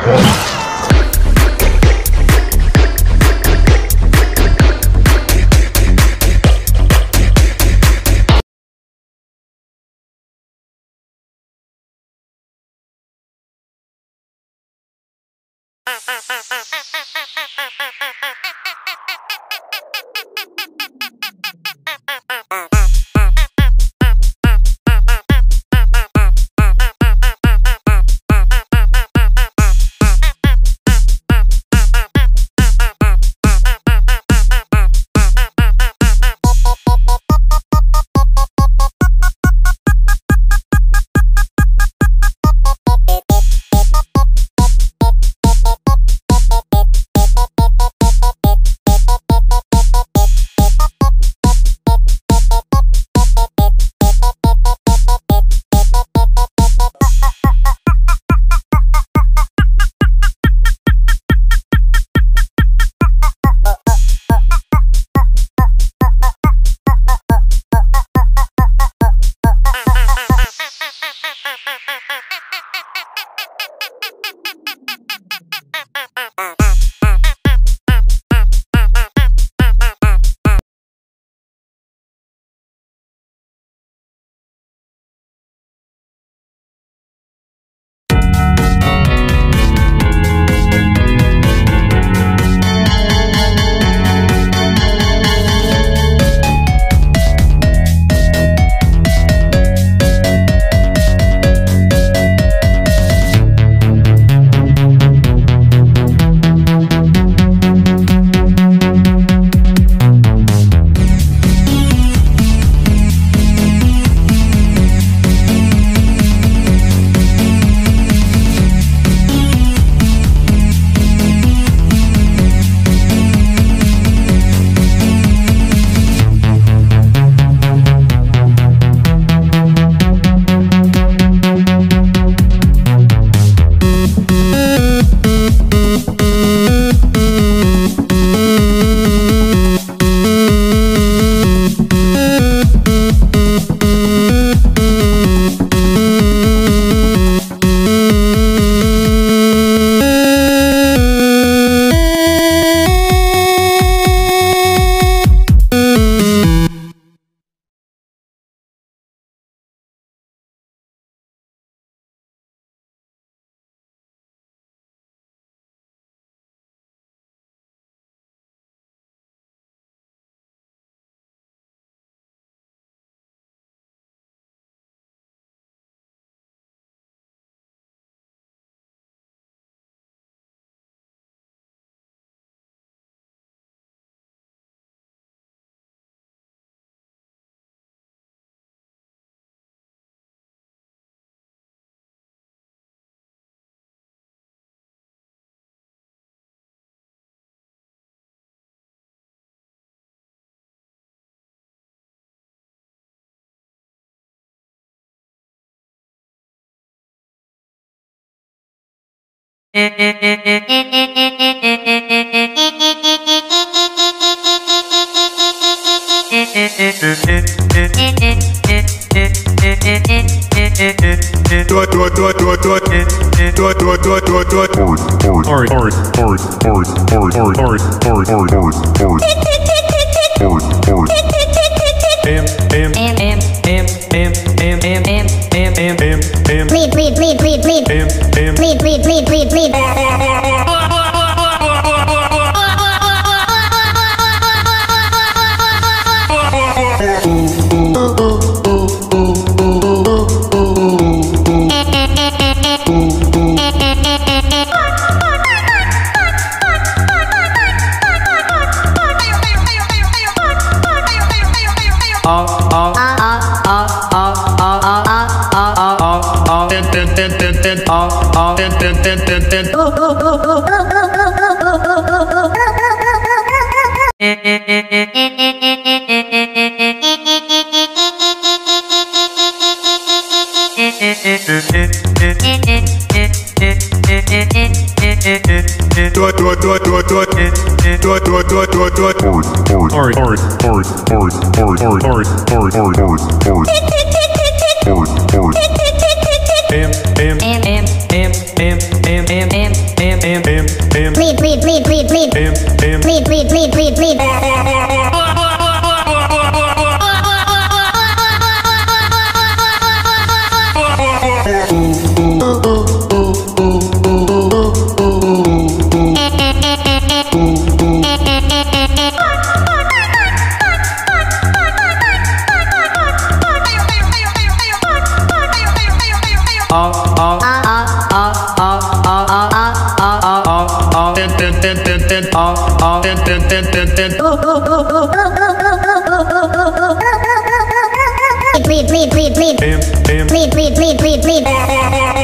Ha ha ha ha! Am, am. Bleed, bleed, bleed, bleed, bleed. Bleed, bleed, bleed, bleed, bleed. Art, art, art, art, art, art, art, art, art. Read, read, read, read, read. Read, read, read, read, read. all lead, lead, lead. Lead, lead, lead, lead, lead.